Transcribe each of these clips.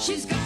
She's got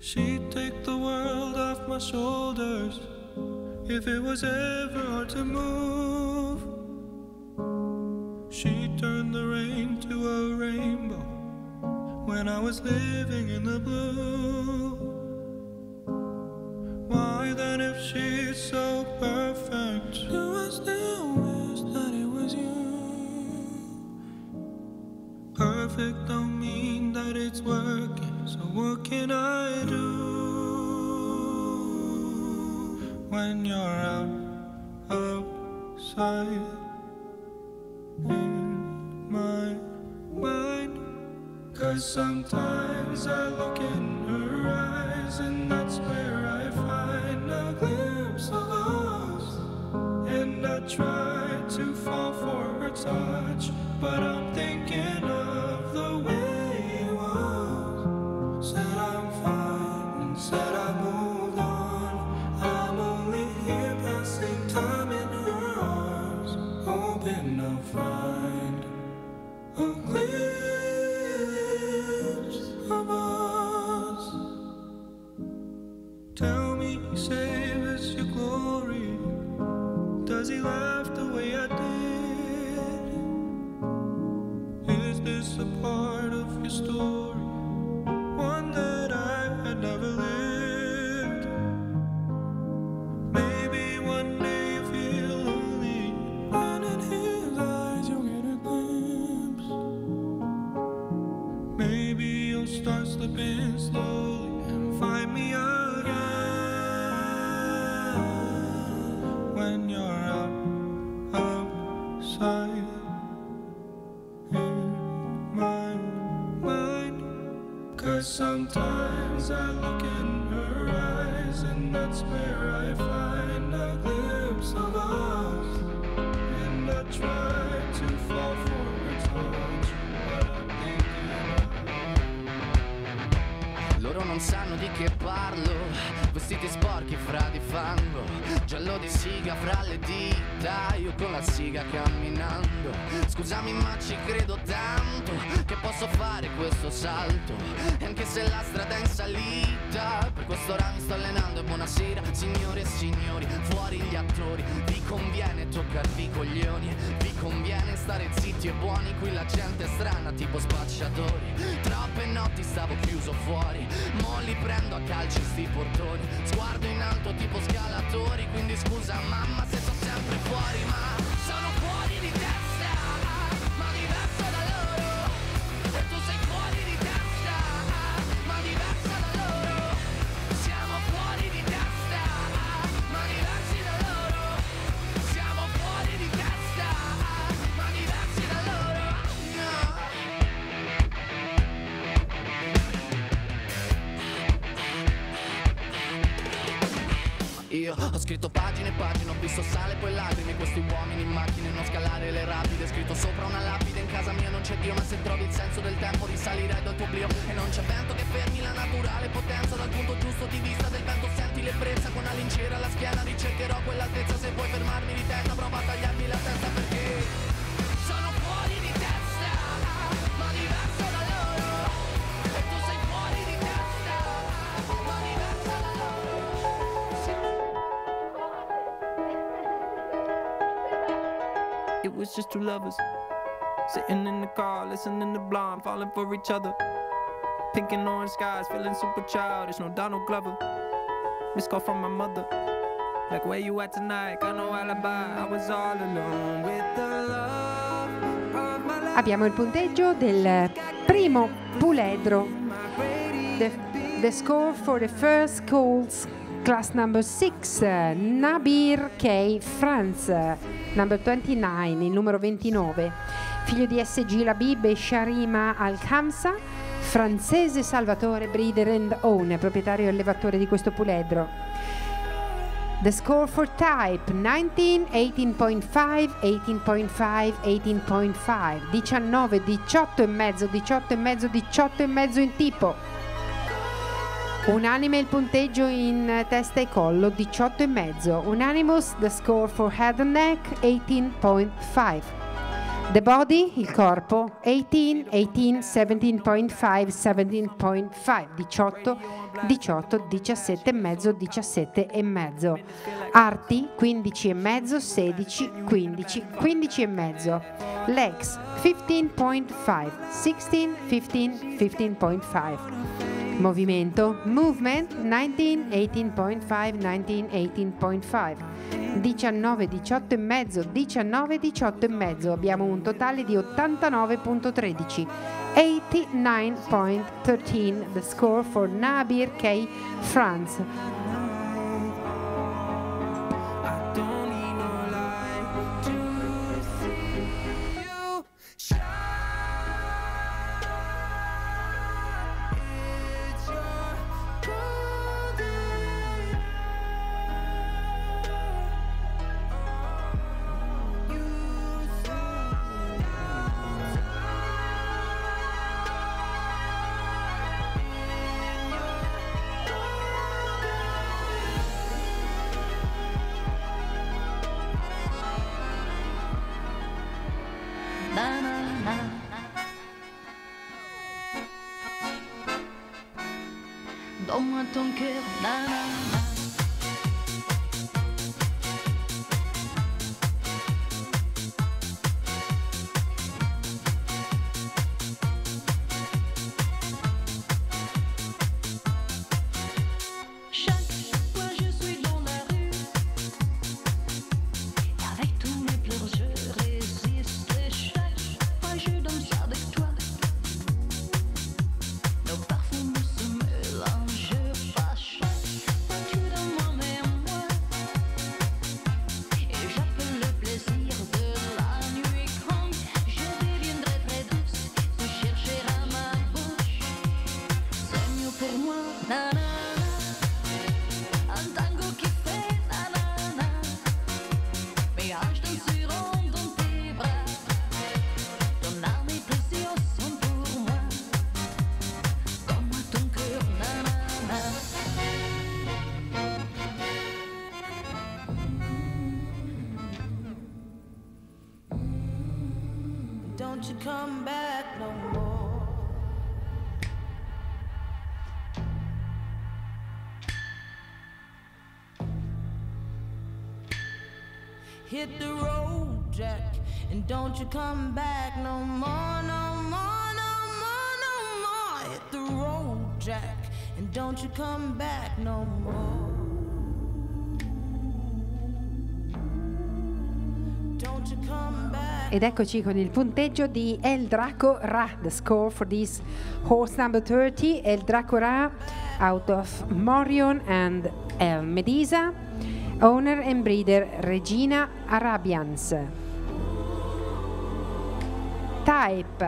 She'd take the world off my shoulders if it was ever hard to move. She turned the rain to a rainbow when I was living in the blue. When you're out outside in my mind? Cause sometimes I look in her eyes, and that's where I find a glimpse of us. And I try to fall for her touch, but I'm thinking of Does he laugh the way I did? Is this a part of your story? Non sanno di che parlo, vestiti sporchi fra di fango, giallo di siga fra le dita, io con la siga camminando. Scusami ma ci credo tanto che posso fare questo salto, e anche se la strada è in salita, per questo ora mi sto allenando e buonasera signore e signori, fuori gli attori, vi conviene toccarvi i coglioni, vi conviene stare zitti e buoni, qui la gente è strana tipo spacciatori, troppe notti stavo chiuso fuori, mo li prendo a calci sti portoni, sguardo in alto tipo scalatori, quindi scusa mamma se sto sempre fuori, ma ho scritto pagine e pagine, ho visto sale e poi lacrime. Questi uomini in macchine, non scalare le rapide. Scritto sopra una lapide, in casa mia non c'è Dio Ma se trovi il senso del tempo risalirai dal tuo oblio. E non c'è vento che fermi la naturale potenza. Dal punto giusto di vista del vento senti l'ebbrezza. Con una lincera alla schiena ricercherò quell'altezza. Se vuoi fermarmi di testa prova a tagliarmi la testa perché Sono fuori di testa, ma diverso was just two lovers sitting in the car, listening to Blonde, falling for each other. Pink and orange skies, feeling super childish. No Donald Glover. Missed call from my mother. Like where you at tonight? Got no alibi. I was all alone with the love. Abbiamo il punteggio del primo puledro. The, the score for the first calls, class number 6, Nabir K. Franz, number 29, il numero 29. Figlio di SG Labib e Sharima Al-Khamsa, francese Salvatore Breeder and Owner, proprietario e allevatore di questo puledro. The score for type 19, 18.5, 18.5, 18.5, 19, 18 e mezzo, 18 e mezzo, 18 e mezzo in tipo. Unanime il punteggio in testa e collo 18 e mezzo. Unanimous the score for head and neck 18.5. The body, il corpo 18, 18, 17.5, 17.5, 18, 18, 17 e mezzo, 17 e mezzo. Arti 15 e mezzo, 16, 15, 15 e mezzo. Legs 15.5, 16, 15, 15.5. Movimento, movement 19, 18.5, 19, 18.5. 19, 18 e mezzo, 19, 18 e mezzo. Abbiamo un totale di 89.13. 89.13 the score for Nabir K. France. Ton cœur, nanana. want. Nah, nah. Don't you come back no more, no more, no more, no more. Hit the road, Jack, and don't you come back no more. Ed eccoci con il punteggio di El Draco Ra, the score for this horse number 30, El Draco Ra out of Morion and El Medisa, owner and breeder Regina Arabians. Type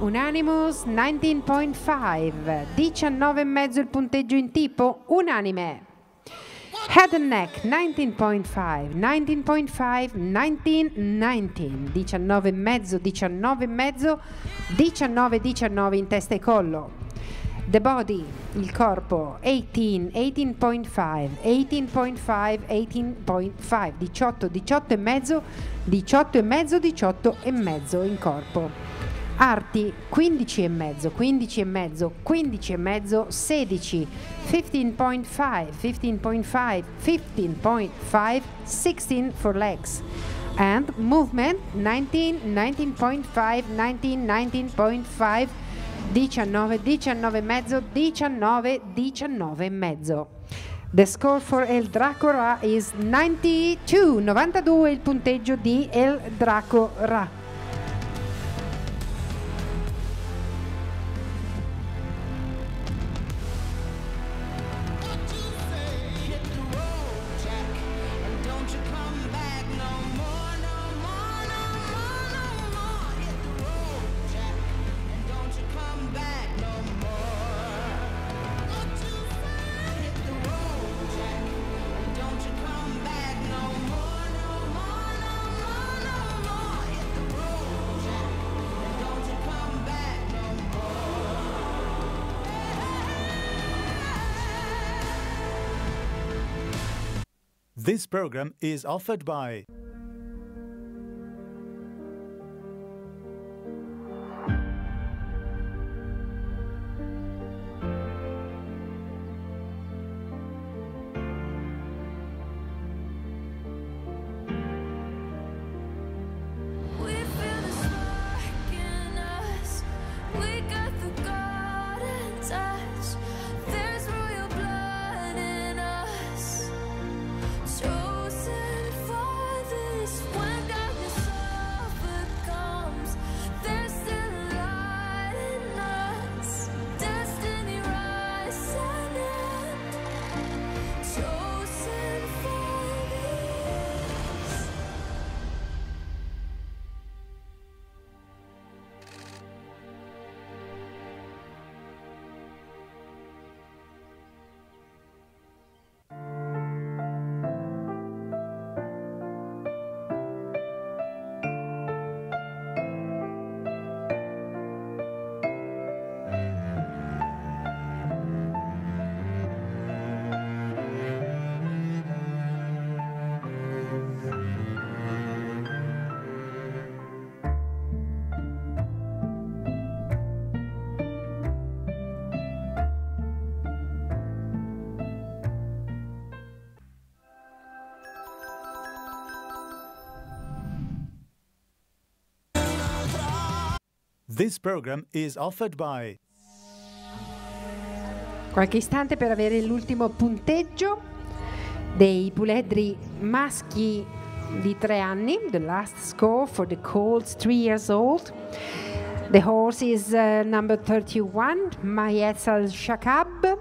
Unanimous 19.5, 19,5 il punteggio in tipo, unanime. Head and neck 19.5, 19.5, 19, 19, 19 e mezzo, 19 e mezzo, 19, 19 in testa e collo. The body, il corpo 18, 18.5, 18.5, 18.5, 18, 18 e mezzo, 18 e mezzo, 18 e mezzo in corpo. Arti 15 e mezzo, 15 e mezzo, 15 e mezzo, 16, 15.5, 15.5, 15.5, 16 for legs. and movement 19, 19.5, 19, 19.5, 19, 19 e mezzo, 19, 19 e mezzo. The score for El Draco Ra is 92, 92 il punteggio di El Draco Ra. This program is offered by This program is offered by Qualche istante per avere l'ultimo punteggio dei puledri maschi di tre anni, the last score for the colts three years old. The horse is uh, number 31, Mayetz Al Shakab,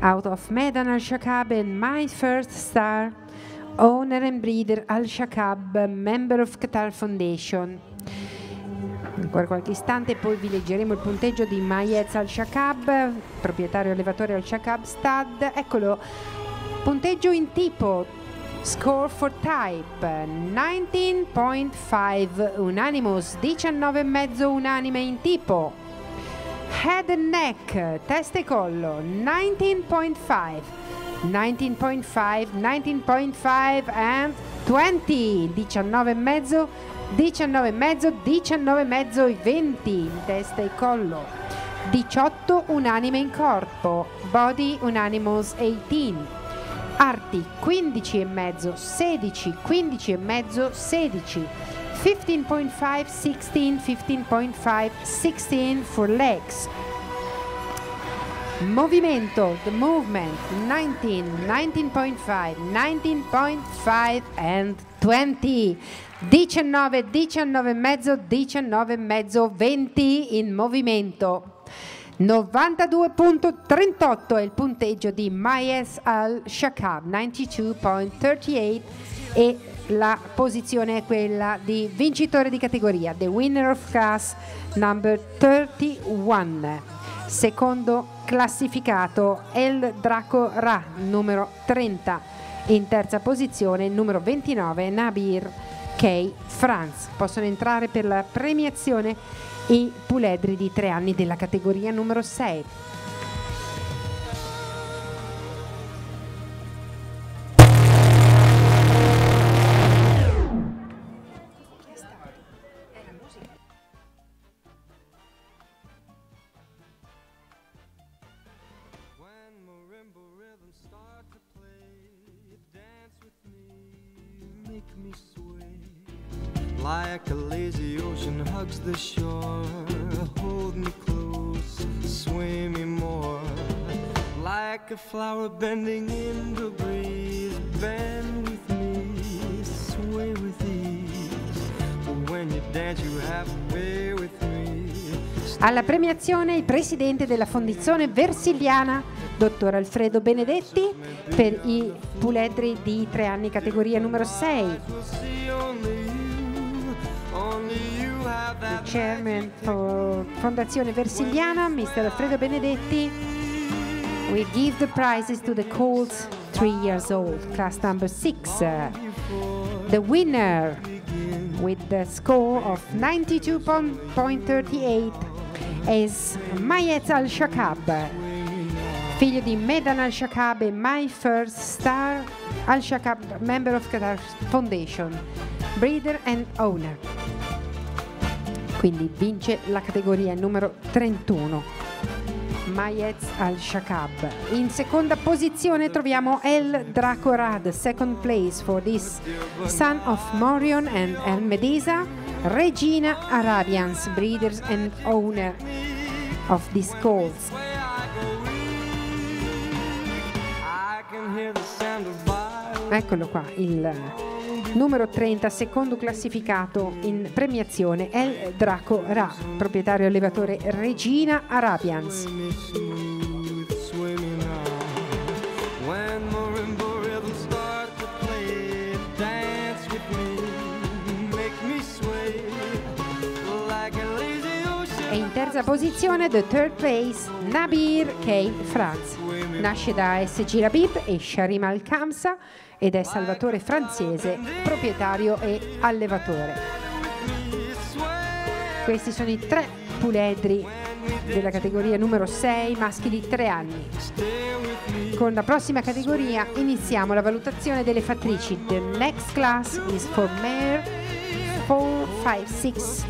out of Medan Al Shakab and My First Star, owner and breeder Al Shakab, member of Qatar Foundation. Ancora qualche istante poi vi leggeremo il punteggio di Mayez Al-Shakab, proprietario allevatore Al-Shakab Stad. Eccolo, punteggio in tipo, score for type 19.5 unanimous, 19,5 unanime in tipo. Head and neck, testa e collo 19.5, 19.5, 19.5 and 20, 19,5, 19,5, 19,5 e 20 in testa e collo. 18 unanime in corpo, body unanimous 18. Arti 15 e mezzo, 16, 15 e mezzo, 16. 15.5, 16, 15.5, 16 for legs. Movimento, the movement, 19, 19.5, 19.5 and 20. 19, 19 e mezzo, 19 e mezzo, 20 in movimento. 92.38 è il punteggio di Mayes al Shakab, 92.38 e la posizione è quella di vincitore di categoria, the winner of class number 31. Secondo classificato El Draco Ra, numero 30. In terza posizione numero 29 Nabir K. Franz. Possono entrare per la premiazione i puledri di tre anni della categoria numero 6. Bending in the breeze. Bend with me, sway with ease. When you dance, you have a way with me. Alla premiazione il presidente della Fondazione Versiliana, dottor Alfredo Benedetti, per i puledri di tre anni categoria numero 6. See only you, only you have that Chairman Fondazione Versiliana, Mr. Alfredo Benedetti, we give the prizes to the Colts 3 years old, class number 6. The winner with the score of 92.38 is Mayet Al-Shakab, figlio di Medan Al-Shakab e My First Star Al-Shakab, member of Qatar Foundation, breeder and owner. Quindi vince la categoria numero 31. Mayez Al-Shakab. In seconda posizione troviamo El Dracorad, second place for this son of Morion and El Medesa, Regina Arabians, breeders and owner of these of violins. Eccolo qua, il numero 30, secondo classificato in premiazione, El Draco Ra, proprietario allevatore Regina Arabians. E in terza posizione, the third place, Nabir K. Franz. Nasce da SG Rabib e Sharim Al-Kamsa ed è salvatore francese, proprietario e allevatore. Questi sono i tre puledri della categoria numero 6, maschi di 3 anni. Con la prossima categoria iniziamo la valutazione delle fattrici. The next class is for mare 4, 5, 6 years